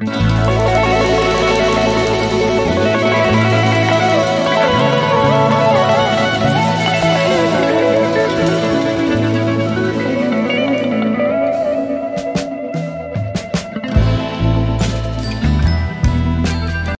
Bye.